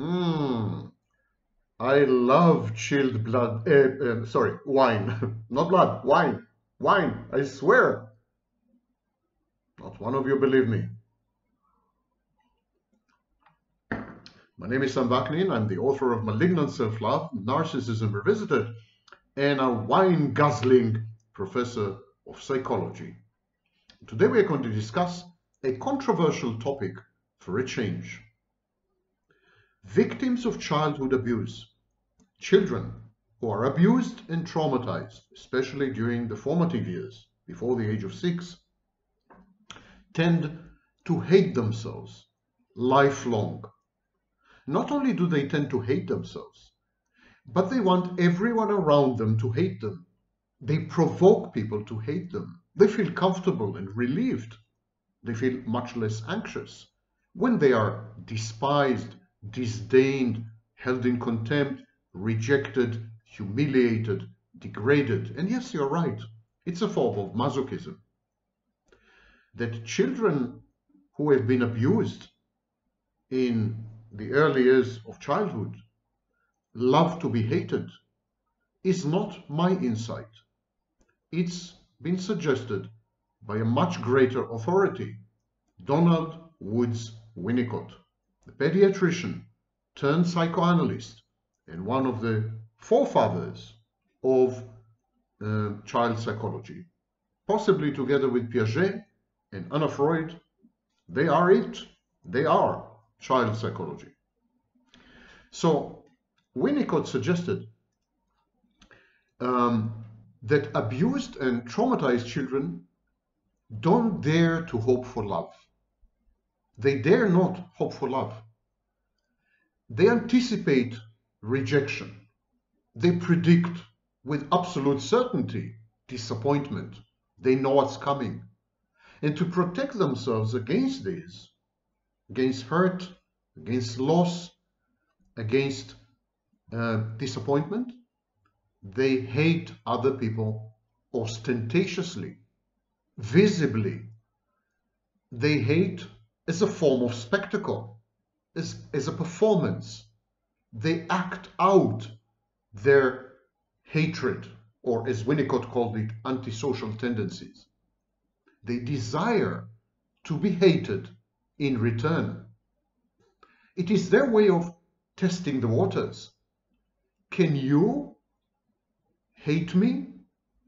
Mmm. I love chilled blood. Uh, uh, sorry, wine. Not blood, wine. Wine, I swear. Not one of you believe me. My name is Sam Vaknin. I'm the author of Malignant Self-Love, Narcissism Revisited, and a wine-guzzling professor of psychology. Today we are going to discuss a controversial topic for a change. Victims of childhood abuse, children who are abused and traumatized, especially during the formative years, before the age of six, tend to hate themselves lifelong. Not only do they tend to hate themselves, but they want everyone around them to hate them. They provoke people to hate them. They feel comfortable and relieved. They feel much less anxious when they are despised, disdained, held in contempt, rejected, humiliated, degraded. And yes, you're right, it's a form of masochism. That children who have been abused in the early years of childhood love to be hated is not my insight. It's been suggested by a much greater authority, Donald Woods Winnicott, the pediatrician turned psychoanalyst and one of the forefathers of uh, child psychology, possibly together with Piaget and Anna Freud. They are it. They are child psychology. So Winnicott suggested um, that abused and traumatized children don't dare to hope for love. They dare not hope for love. They anticipate rejection. They predict with absolute certainty disappointment. They know what's coming. And to protect themselves against this, against hurt, against loss, against uh, disappointment, they hate other people ostentatiously, visibly. They hate as a form of spectacle, is, as a performance. They act out their hatred, or as Winnicott called it, antisocial tendencies. They desire to be hated in return. It is their way of testing the waters. Can you hate me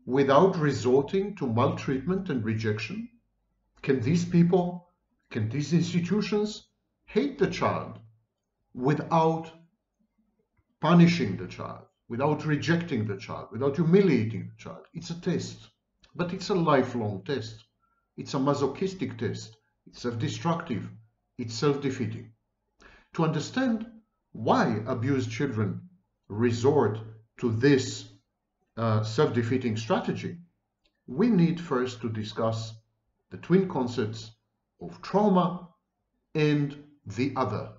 without resorting to maltreatment and rejection? Can these people, can these institutions hate the child without punishing the child, without rejecting the child, without humiliating the child? It's a test, but it's a lifelong test. It's a masochistic test. It's self-destructive. It's self-defeating. To understand why abused children resort to this uh, self-defeating strategy, we need first to discuss the twin concepts of trauma and the other.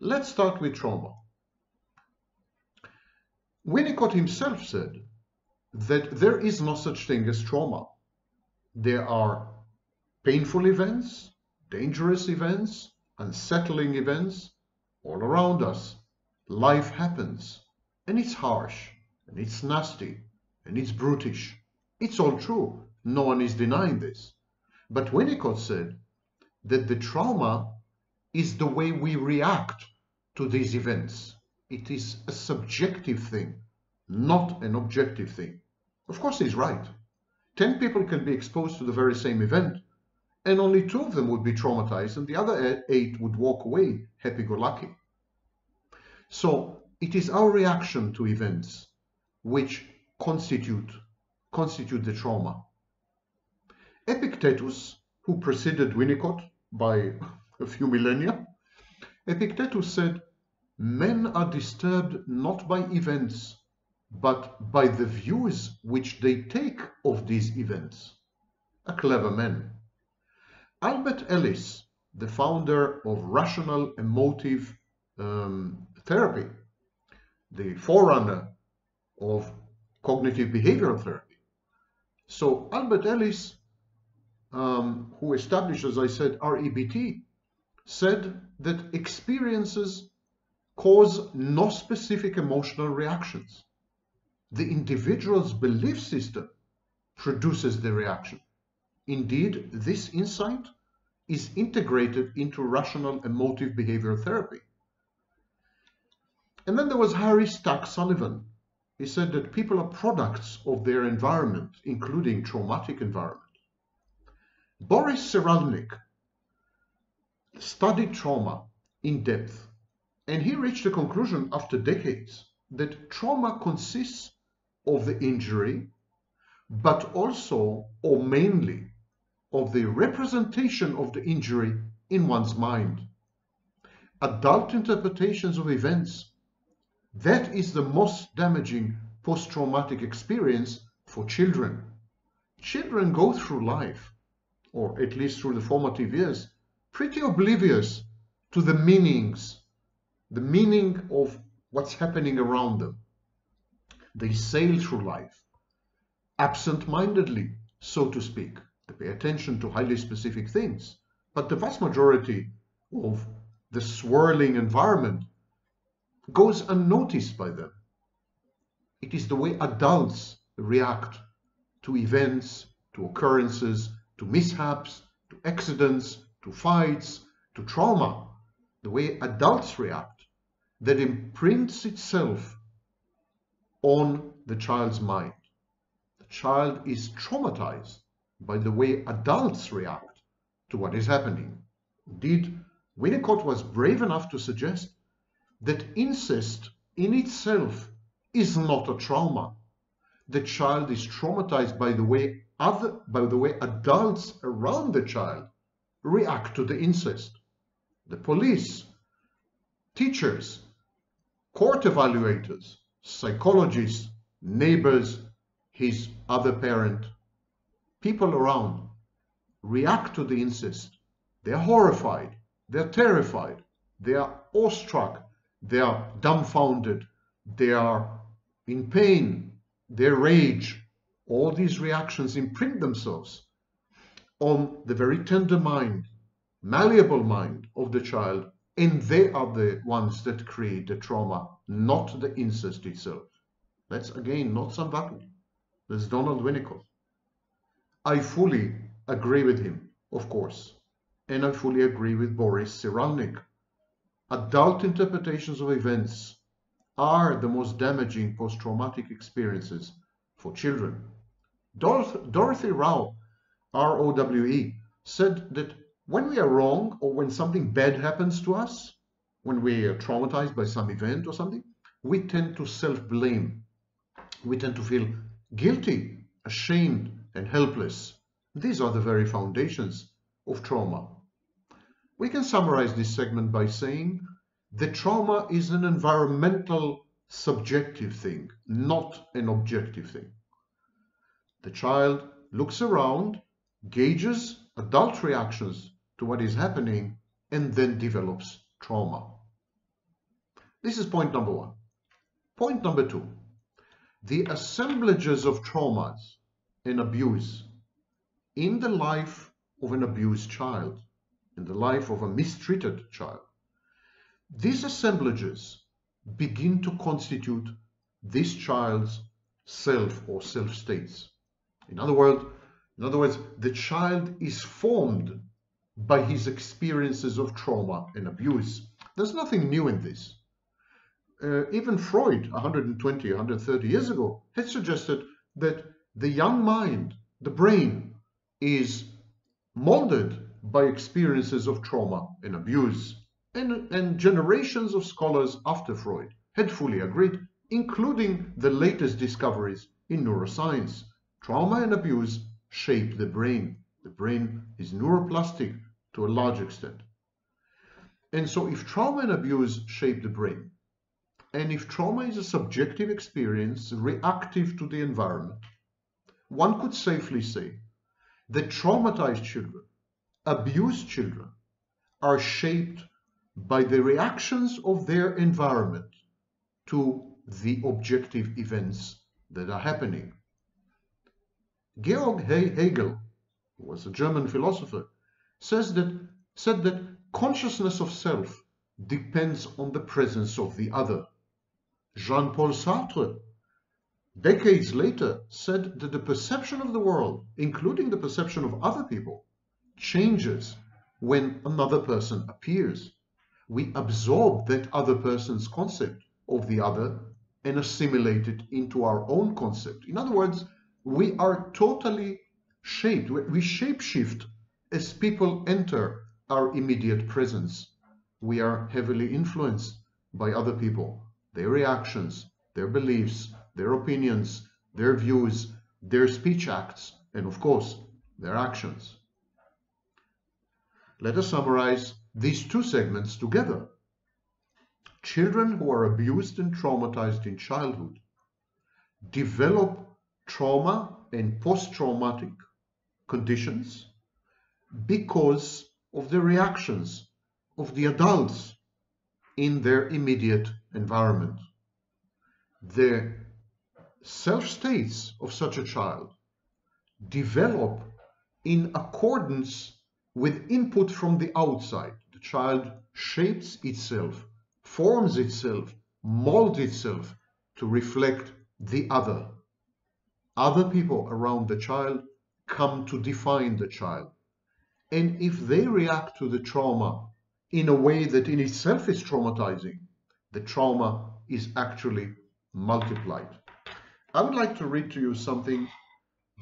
Let's start with trauma. Winnicott himself said that there is no such thing as trauma. There are painful events, dangerous events, unsettling events all around us. Life happens, and it's harsh, and it's nasty, and it's brutish. It's all true. No one is denying this. But Winnicott said that the trauma is the way we react to these events. It is a subjective thing, not an objective thing. Of course, he's right. 10 people can be exposed to the very same event, and only two of them would be traumatized, and the other eight would walk away happy-go-lucky. So it is our reaction to events which constitute, constitute the trauma. Epictetus, who preceded Winnicott by a few millennia, Epictetus said, men are disturbed not by events, but by the views which they take of these events. A clever man. Albert Ellis, the founder of rational emotive um, therapy, the forerunner of cognitive behavioral therapy. So Albert Ellis, um, who established, as I said, REBT, said that experiences cause no specific emotional reactions. The individual's belief system produces the reaction. Indeed, this insight is integrated into rational emotive behavioral therapy. And then there was Harry Stack Sullivan. He said that people are products of their environment, including traumatic environment. Boris Cyrulnik studied trauma in depth, and he reached a conclusion after decades that trauma consists of the injury, but also, or mainly, of the representation of the injury in one's mind. Adult interpretations of events, that is the most damaging post-traumatic experience for children. Children go through life or at least through the formative years, pretty oblivious to the meanings, the meaning of what's happening around them. They sail through life absent-mindedly, so to speak. They pay attention to highly specific things, but the vast majority of the swirling environment goes unnoticed by them. It is the way adults react to events, to occurrences, to mishaps, to accidents, to fights, to trauma, the way adults react, that imprints itself on the child's mind. The child is traumatized by the way adults react to what is happening. Indeed, Winnicott was brave enough to suggest that incest in itself is not a trauma. The child is traumatized by the way other, by the way adults around the child react to the incest. The police, teachers, court evaluators, psychologists, neighbors, his other parent, people around react to the incest. They're horrified, they're terrified, they are awestruck, they are dumbfounded, they are in pain, they rage, all these reactions imprint themselves on the very tender mind, malleable mind of the child, and they are the ones that create the trauma, not the incest itself. That's again not some vacuum. That's Donald Winnicott. I fully agree with him, of course, and I fully agree with Boris Cyrulnik. Adult interpretations of events are the most damaging post-traumatic experiences for children. Dorothy Rowe, R-O-W-E, said that when we are wrong or when something bad happens to us, when we are traumatized by some event or something, we tend to self-blame. We tend to feel guilty, ashamed, and helpless. These are the very foundations of trauma. We can summarize this segment by saying the trauma is an environmental subjective thing, not an objective thing. The child looks around, gauges adult reactions to what is happening, and then develops trauma. This is point number one. Point number two, the assemblages of traumas and abuse in the life of an abused child, in the life of a mistreated child. These assemblages begin to constitute this child's self or self states. In other words, in other words, the child is formed by his experiences of trauma and abuse. There's nothing new in this. Uh, even Freud, 120, 130 years ago, had suggested that the young mind, the brain, is molded by experiences of trauma and abuse. And, and generations of scholars after Freud had fully agreed, including the latest discoveries in neuroscience. Trauma and abuse shape the brain. The brain is neuroplastic to a large extent. And so if trauma and abuse shape the brain, and if trauma is a subjective experience reactive to the environment, one could safely say that traumatized children, abused children, are shaped by the reactions of their environment to the objective events that are happening. Georg Hegel, who was a German philosopher, says that, said that consciousness of self depends on the presence of the other. Jean-Paul Sartre, decades later, said that the perception of the world, including the perception of other people, changes when another person appears. We absorb that other person's concept of the other and assimilate it into our own concept. In other words, we are totally shaped, we shapeshift as people enter our immediate presence. We are heavily influenced by other people, their reactions, their beliefs, their opinions, their views, their speech acts, and of course, their actions. Let us summarize these two segments together. Children who are abused and traumatized in childhood develop trauma and post-traumatic conditions because of the reactions of the adults in their immediate environment. The self-states of such a child develop in accordance with input from the outside. The child shapes itself, forms itself, molds itself to reflect the other. Other people around the child come to define the child. And if they react to the trauma in a way that in itself is traumatizing, the trauma is actually multiplied. I would like to read to you something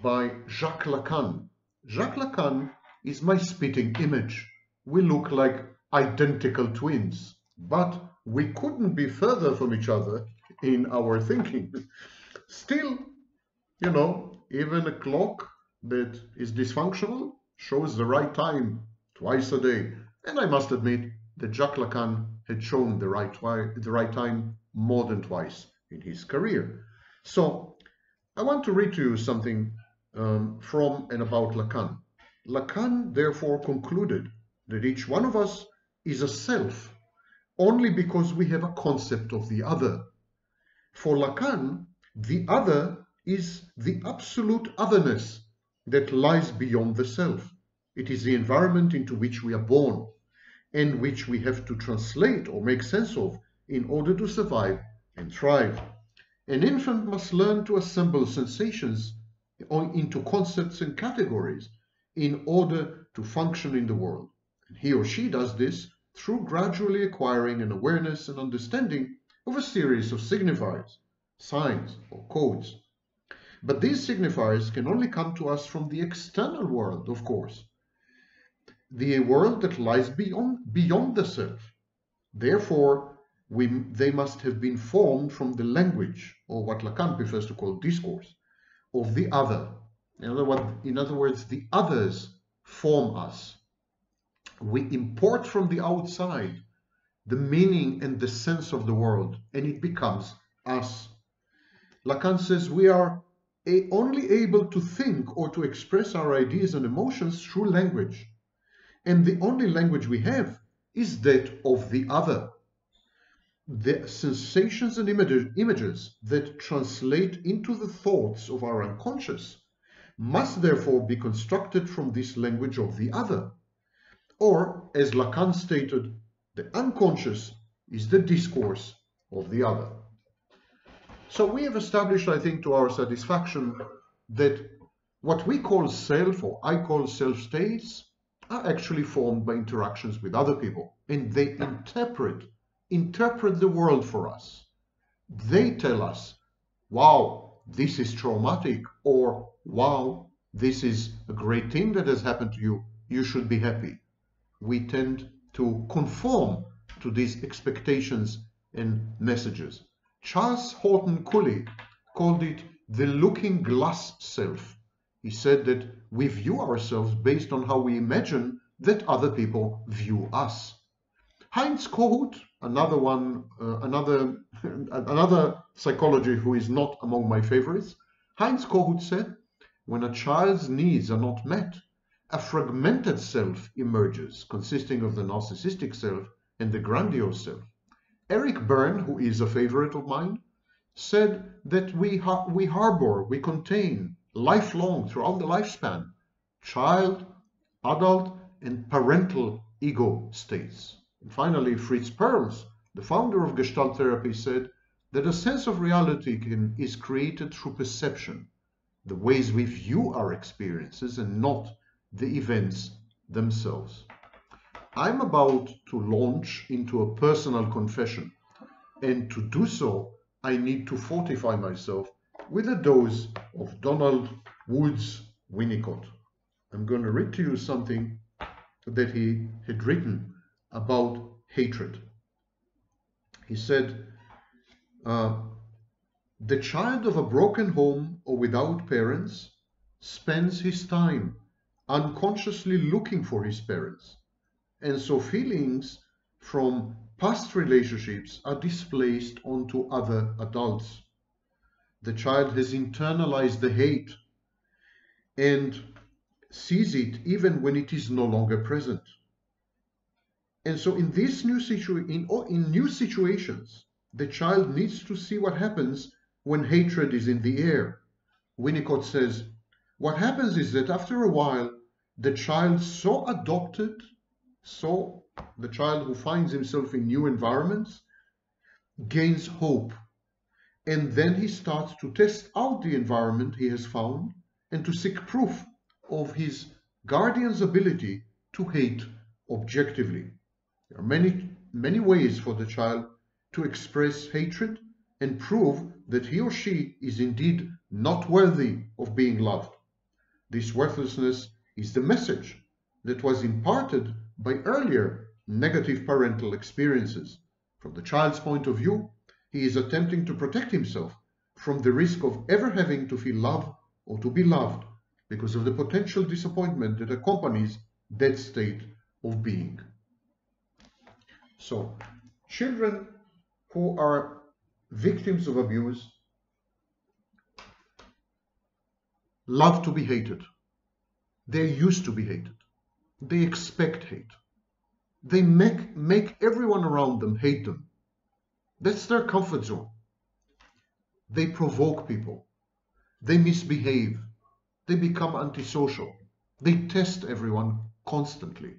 by Jacques Lacan. Jacques Lacan is my spitting image. We look like identical twins, but we couldn't be further from each other in our thinking. Still, you know, even a clock that is dysfunctional shows the right time twice a day. And I must admit that Jacques Lacan had shown the right, the right time more than twice in his career. So I want to read to you something um, from and about Lacan. Lacan therefore concluded that each one of us is a self only because we have a concept of the other. For Lacan, the other is the absolute otherness that lies beyond the self. It is the environment into which we are born and which we have to translate or make sense of in order to survive and thrive. An infant must learn to assemble sensations into concepts and categories in order to function in the world. And he or she does this through gradually acquiring an awareness and understanding of a series of signifiers, signs, or codes. But these signifiers can only come to us from the external world, of course, the world that lies beyond, beyond the self. Therefore, we, they must have been formed from the language, or what Lacan prefers to call discourse, of the other, in other, words, in other words, the others form us. We import from the outside the meaning and the sense of the world, and it becomes us. Lacan says we are only able to think or to express our ideas and emotions through language. And the only language we have is that of the other. The sensations and images that translate into the thoughts of our unconscious must therefore be constructed from this language of the other. Or, as Lacan stated, the unconscious is the discourse of the other. So we have established, I think, to our satisfaction that what we call self or I call self states are actually formed by interactions with other people and they interpret interpret the world for us. They tell us, wow, this is traumatic, or wow, this is a great thing that has happened to you, you should be happy. We tend to conform to these expectations and messages. Charles Horton Cooley called it the looking glass self. He said that we view ourselves based on how we imagine that other people view us. Heinz Kohut, another one, uh, another, another psychology who is not among my favorites, Heinz Kohut said, when a child's needs are not met, a fragmented self emerges, consisting of the narcissistic self and the grandiose self. Eric Berne, who is a favorite of mine, said that we, we harbor, we contain, lifelong, throughout the lifespan, child, adult, and parental ego states. And finally, Fritz Perls, the founder of Gestalt therapy, said that a sense of reality can, is created through perception, the ways we view our experiences and not the events themselves. I'm about to launch into a personal confession, and to do so, I need to fortify myself with a dose of Donald Woods Winnicott. I'm going to read to you something that he had written about hatred. He said, uh, The child of a broken home or without parents spends his time unconsciously looking for his parents and so feelings from past relationships are displaced onto other adults. The child has internalized the hate and sees it even when it is no longer present. And so in this new situ in, in new situations, the child needs to see what happens when hatred is in the air. Winnicott says, what happens is that after a while, the child so adopted so the child who finds himself in new environments gains hope. And then he starts to test out the environment he has found and to seek proof of his guardian's ability to hate objectively. There are many, many ways for the child to express hatred and prove that he or she is indeed not worthy of being loved. This worthlessness is the message that was imparted by earlier negative parental experiences. From the child's point of view, he is attempting to protect himself from the risk of ever having to feel love or to be loved because of the potential disappointment that accompanies that state of being. So, children who are victims of abuse love to be hated. They're used to be hated. They expect hate. They make, make everyone around them hate them. That's their comfort zone. They provoke people. They misbehave. They become antisocial. They test everyone constantly.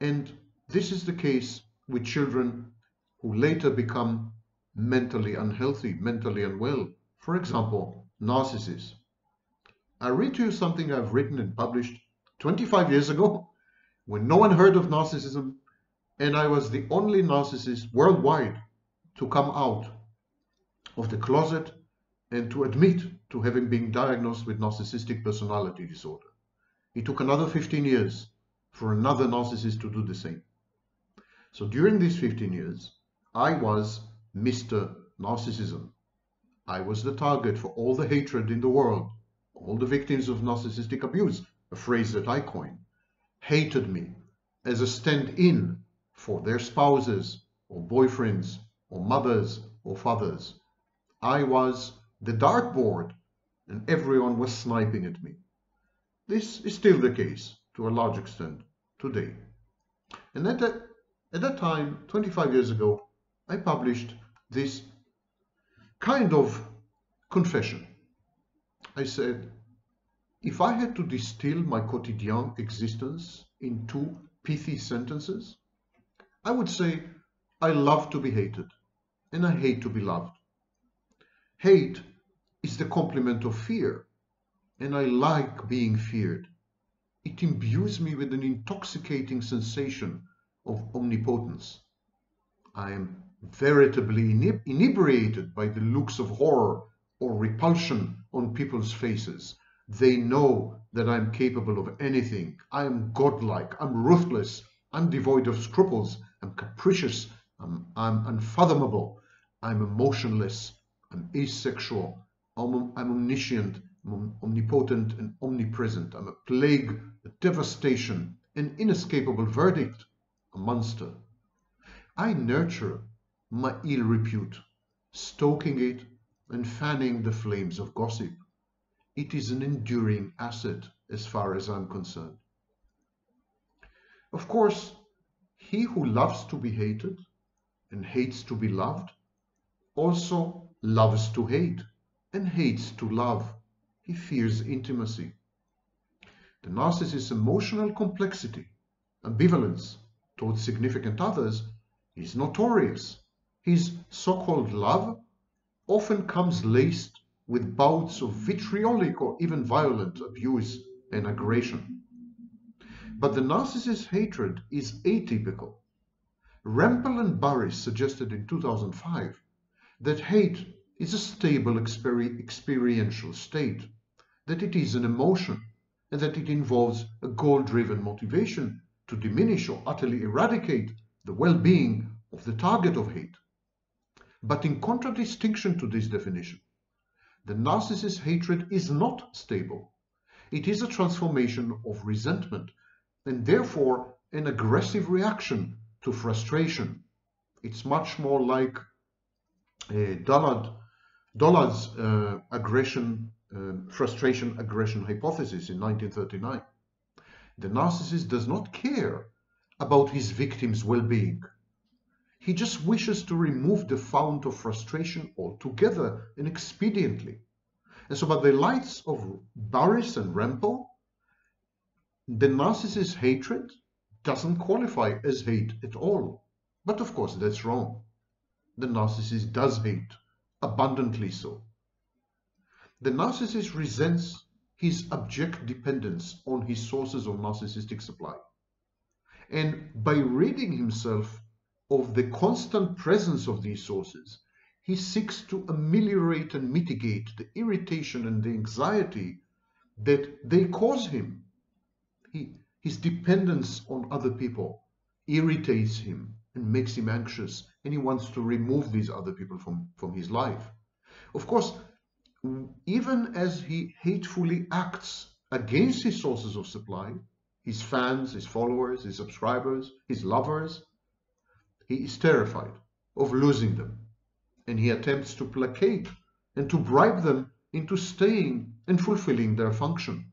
And this is the case with children who later become mentally unhealthy, mentally unwell. For example, narcissists. I read to you something I've written and published 25 years ago when no one heard of narcissism and I was the only narcissist worldwide to come out of the closet and to admit to having been diagnosed with narcissistic personality disorder. It took another 15 years for another narcissist to do the same. So during these 15 years, I was Mr. Narcissism. I was the target for all the hatred in the world, all the victims of narcissistic abuse, a phrase that I coined, hated me as a stand-in for their spouses or boyfriends or mothers or fathers. I was the dartboard and everyone was sniping at me. This is still the case to a large extent today. And at that, at that time, 25 years ago, I published this kind of confession. I said, if I had to distill my quotidien existence in two pithy sentences, I would say I love to be hated and I hate to be loved. Hate is the complement of fear and I like being feared. It imbues me with an intoxicating sensation of omnipotence. I am veritably inebriated by the looks of horror or repulsion on people's faces they know that I'm capable of anything. I am godlike. I'm ruthless. I'm devoid of scruples. I'm capricious. I'm, I'm unfathomable. I'm emotionless. I'm asexual. I'm, I'm omniscient. I'm omnipotent and omnipresent. I'm a plague, a devastation, an inescapable verdict, a monster. I nurture my ill repute, stoking it and fanning the flames of gossip it is an enduring asset as far as I'm concerned. Of course, he who loves to be hated and hates to be loved also loves to hate and hates to love. He fears intimacy. The narcissist's emotional complexity ambivalence towards significant others is notorious. His so-called love often comes laced with bouts of vitriolic or even violent abuse and aggression. But the narcissist's hatred is atypical. Rempel and Burris suggested in 2005 that hate is a stable exper experiential state, that it is an emotion, and that it involves a goal-driven motivation to diminish or utterly eradicate the well-being of the target of hate. But in contradistinction to this definition, the narcissist's hatred is not stable. It is a transformation of resentment and therefore an aggressive reaction to frustration. It's much more like uh, Dollard, Dollard's uh, aggression, uh, frustration aggression hypothesis in 1939. The narcissist does not care about his victim's well-being. He just wishes to remove the fount of frustration altogether and expediently. And so by the lights of Burris and Rempel, the narcissist's hatred doesn't qualify as hate at all. But of course, that's wrong. The narcissist does hate, abundantly so. The narcissist resents his abject dependence on his sources of narcissistic supply. And by ridding himself of the constant presence of these sources, he seeks to ameliorate and mitigate the irritation and the anxiety that they cause him. He, his dependence on other people irritates him and makes him anxious, and he wants to remove these other people from, from his life. Of course, even as he hatefully acts against his sources of supply, his fans, his followers, his subscribers, his lovers, he is terrified of losing them, and he attempts to placate and to bribe them into staying and fulfilling their function.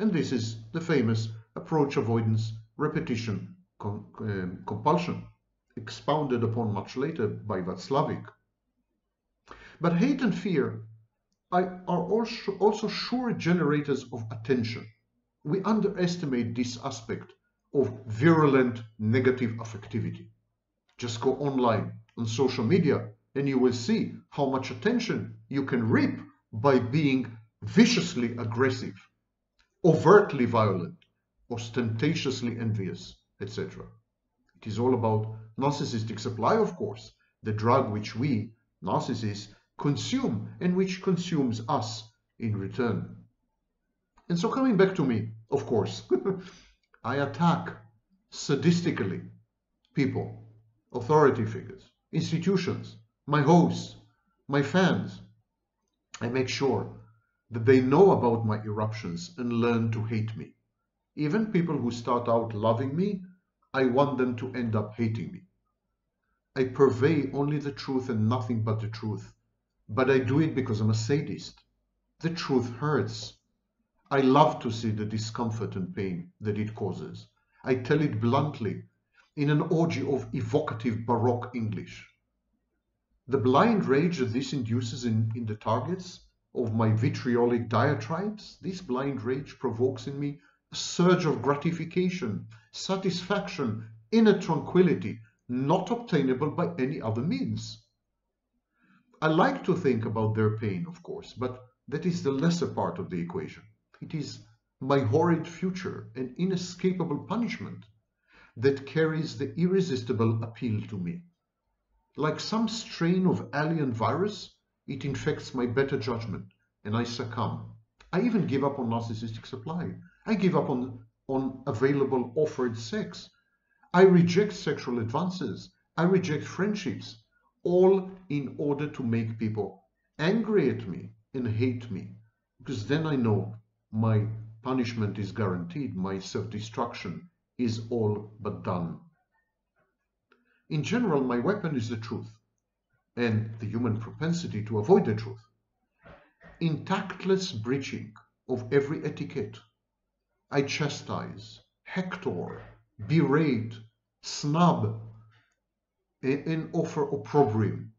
And this is the famous approach avoidance repetition um, compulsion, expounded upon much later by Václavic. But hate and fear are also sure generators of attention. We underestimate this aspect of virulent negative affectivity. Just go online on social media and you will see how much attention you can reap by being viciously aggressive, overtly violent, ostentatiously envious, etc. It is all about narcissistic supply, of course, the drug which we, narcissists, consume and which consumes us in return. And so coming back to me, of course, I attack sadistically people authority figures, institutions, my hosts, my fans. I make sure that they know about my eruptions and learn to hate me. Even people who start out loving me, I want them to end up hating me. I purvey only the truth and nothing but the truth, but I do it because I'm a sadist. The truth hurts. I love to see the discomfort and pain that it causes. I tell it bluntly in an orgy of evocative Baroque English. The blind rage that this induces in, in the targets of my vitriolic diatribes, this blind rage provokes in me a surge of gratification, satisfaction, inner tranquility, not obtainable by any other means. I like to think about their pain, of course, but that is the lesser part of the equation. It is my horrid future and inescapable punishment that carries the irresistible appeal to me. Like some strain of alien virus, it infects my better judgment and I succumb. I even give up on narcissistic supply. I give up on, on available offered sex. I reject sexual advances. I reject friendships, all in order to make people angry at me and hate me. Because then I know my punishment is guaranteed, my self-destruction is all but done. In general, my weapon is the truth and the human propensity to avoid the truth. In tactless breaching of every etiquette, I chastise, hector, berate, snub, and offer opprobrium.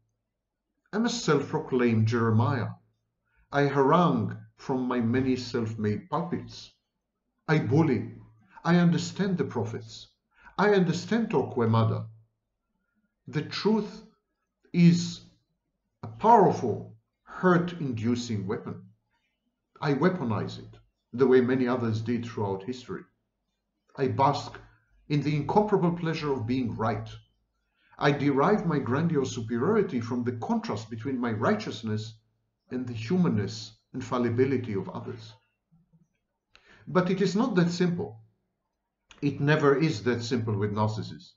I'm a self-proclaimed Jeremiah. I harangue from my many self-made pulpits. I bully, I understand the prophets. I understand Torquemada. The truth is a powerful hurt-inducing weapon. I weaponize it the way many others did throughout history. I bask in the incomparable pleasure of being right. I derive my grandiose superiority from the contrast between my righteousness and the humanness and fallibility of others. But it is not that simple. It never is that simple with narcissists.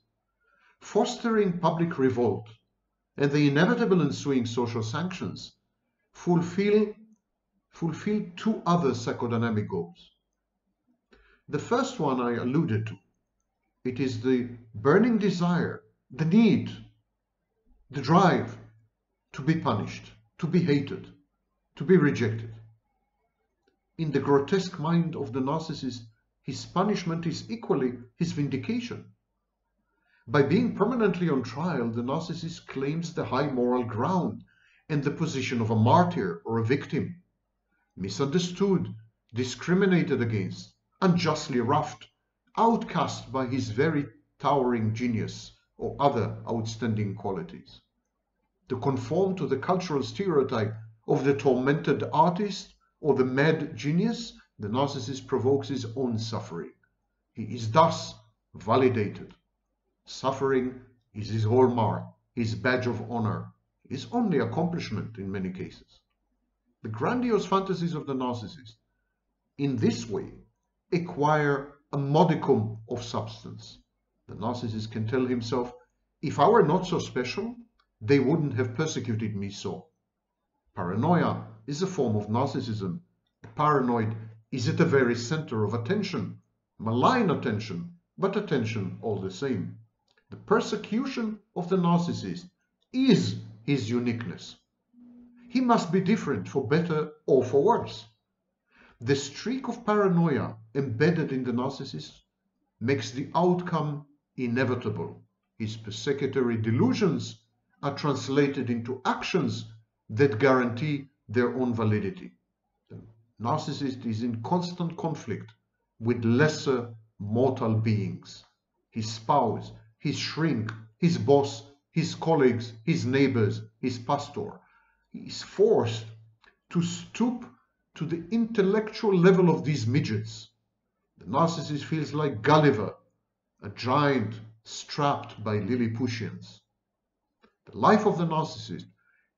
Fostering public revolt and the inevitable ensuing social sanctions fulfill, fulfill two other psychodynamic goals. The first one I alluded to. It is the burning desire, the need, the drive to be punished, to be hated, to be rejected. In the grotesque mind of the narcissist, his punishment is equally his vindication. By being permanently on trial, the narcissist claims the high moral ground and the position of a martyr or a victim, misunderstood, discriminated against, unjustly roughed, outcast by his very towering genius or other outstanding qualities. To conform to the cultural stereotype of the tormented artist or the mad genius, the narcissist provokes his own suffering. He is thus validated. Suffering is his hallmark, his badge of honor, his only accomplishment in many cases. The grandiose fantasies of the narcissist, in this way, acquire a modicum of substance. The narcissist can tell himself, if I were not so special, they wouldn't have persecuted me so. Paranoia is a form of narcissism. The paranoid is at the very center of attention, malign attention, but attention all the same. The persecution of the narcissist is his uniqueness. He must be different for better or for worse. The streak of paranoia embedded in the narcissist makes the outcome inevitable. His persecutory delusions are translated into actions that guarantee their own validity. Narcissist is in constant conflict with lesser mortal beings, his spouse, his shrink, his boss, his colleagues, his neighbors, his pastor. He is forced to stoop to the intellectual level of these midgets. The narcissist feels like Gulliver, a giant strapped by Lilliputians. The life of the narcissist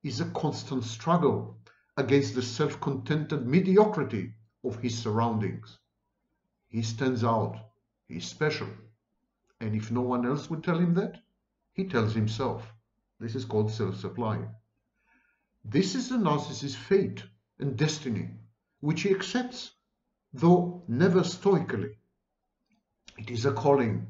is a constant struggle against the self-contented mediocrity of his surroundings. He stands out. He is special. And if no one else would tell him that, he tells himself. This is called self-supply. This is the narcissist's fate and destiny, which he accepts, though never stoically. It is a calling,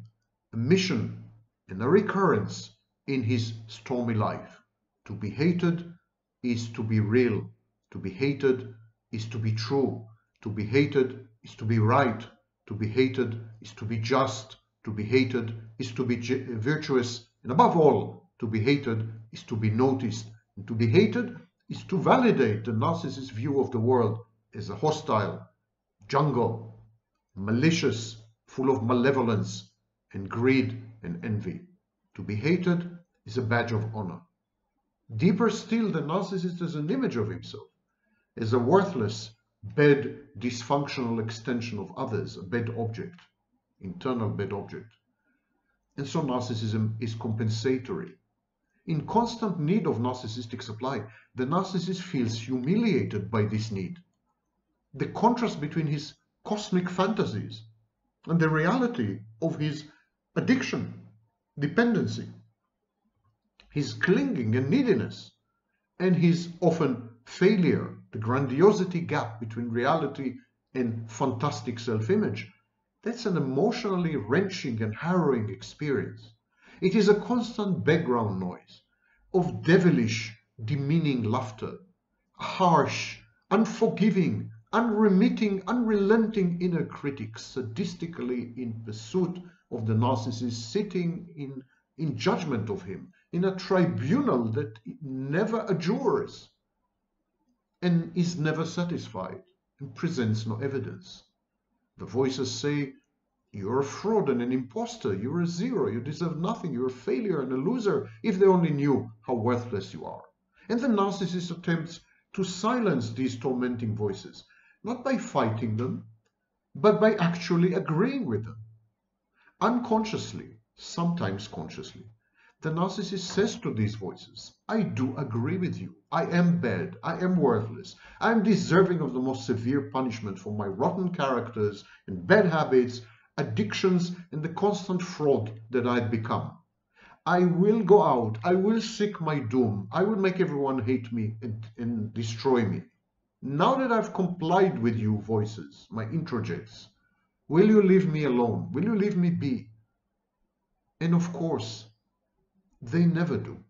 a mission, and a recurrence in his stormy life. To be hated is to be real. To be hated is to be true. To be hated is to be right. To be hated is to be just. To be hated is to be virtuous. And above all, to be hated is to be noticed. And to be hated is to validate the narcissist's view of the world as a hostile, jungle, malicious, full of malevolence and greed and envy. To be hated is a badge of honor. Deeper still, the narcissist is an image of himself, as a worthless, bad, dysfunctional extension of others, a bad object, internal bad object. And so narcissism is compensatory. In constant need of narcissistic supply, the narcissist feels humiliated by this need. The contrast between his cosmic fantasies and the reality of his addiction, dependency, his clinging and neediness, and his often failure, the grandiosity gap between reality and fantastic self-image, that's an emotionally wrenching and harrowing experience. It is a constant background noise of devilish, demeaning laughter, harsh, unforgiving, unremitting, unrelenting inner critic sadistically in pursuit of the narcissist sitting in, in judgment of him, in a tribunal that never adjures and is never satisfied and presents no evidence. The voices say, You're a fraud and an impostor. You're a zero. You deserve nothing. You're a failure and a loser if they only knew how worthless you are. And the narcissist attempts to silence these tormenting voices, not by fighting them, but by actually agreeing with them. Unconsciously, sometimes consciously, the narcissist says to these voices, I do agree with you. I am bad. I am worthless. I am deserving of the most severe punishment for my rotten characters and bad habits, addictions, and the constant fraud that I've become. I will go out. I will seek my doom. I will make everyone hate me and, and destroy me. Now that I've complied with you voices, my introjects, will you leave me alone? Will you leave me be? And of course, they never do.